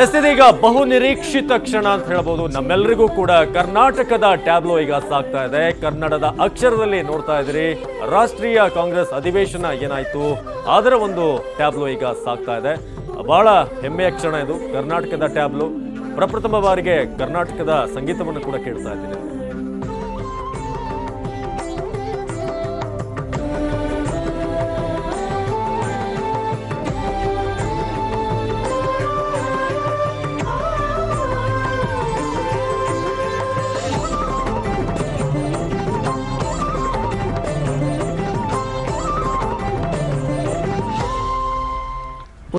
S ಇದೀಗ ಬಹು ನಿರೀಕ್ಷಿತ ಕ್ಷಣ ಅಂತ ಹೇಳ್ಬೋದು. ನಮ್ಮೆಲ್ಲರಿಗೂ ಕೂಡ ಕರ್ನಾಟಕದ ಟ್ಯಾಬ್ಲೋ ಈಗ ಸಾಗ್ತಾ ಇದೆ. ಕನ್ನಡದ ಅಕ್ಷರದಲ್ಲಿ ನೋಡ್ತಾ ಇದ್ದೀರಿ. ರಾಷ್ಟ್ರೀಯ ಕಾಂಗ್ರೆಸ್ ಅಧಿವೇಶನ ಏನಾಯ್ತು? ಅದರ ಒಂದು ಟ್ಯಾಬ್ಲೋ ಈಗ ಸಾಗ್ತಾ ಇದೆ. ಬಹಳ ಹೆಮ್ಮೆಯ ಕ್ಷಣ ಇದು. ಕರ್ನಾಟಕದ ಟ್ಯಾಬ್ಲೋ. ಪ್ರಪ್ರಥಮ ಬಾರಿಗೆ ಕರ್ನಾಟಕದ ಸಂಗೀತವನ್ನು ಕೂಡ ಕೇಳ್ತಾ ಇದ್ದೀನಿ.